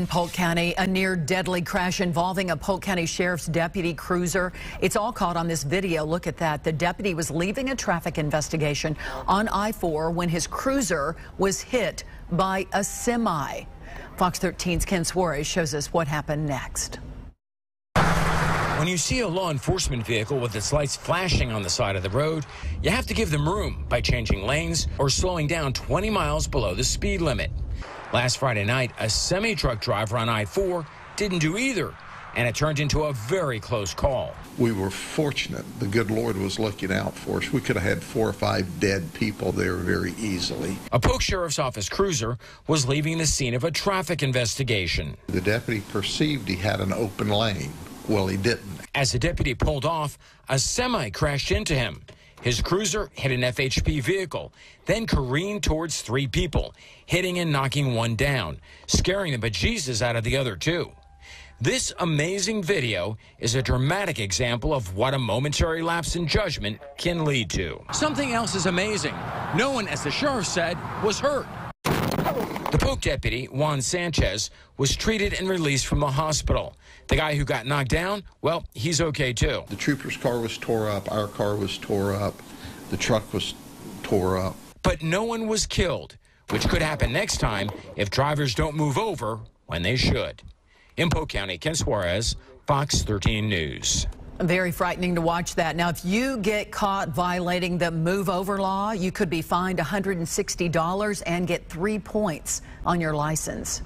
In Polk County, a near deadly crash involving a Polk County Sheriff's deputy cruiser. It's all caught on this video. Look at that. The deputy was leaving a traffic investigation on I-4 when his cruiser was hit by a semi. Fox 13's Ken Suarez shows us what happened next. When you see a law enforcement vehicle with its lights flashing on the side of the road, you have to give them room by changing lanes or slowing down 20 miles below the speed limit. Last Friday night, a semi truck driver on I 4 didn't do either, and it turned into a very close call. We were fortunate. The good Lord was looking out for us. We could have had four or five dead people there very easily. A Polk Sheriff's Office cruiser was leaving the scene of a traffic investigation. The deputy perceived he had an open lane. Well, he didn't. As the deputy pulled off, a semi crashed into him. His cruiser hit an FHP vehicle, then careened towards three people, hitting and knocking one down, scaring the bejesus out of the other two. This amazing video is a dramatic example of what a momentary lapse in judgment can lead to. Something else is amazing. No one, as the sheriff said, was hurt. The Polk deputy, Juan Sanchez, was treated and released from the hospital. The guy who got knocked down, well, he's okay too. The trooper's car was tore up. Our car was tore up. The truck was tore up. But no one was killed, which could happen next time if drivers don't move over when they should. In Polk County, Ken Suarez, Fox 13 News. Very frightening to watch that. Now, if you get caught violating the move over law, you could be fined $160 and get three points on your license.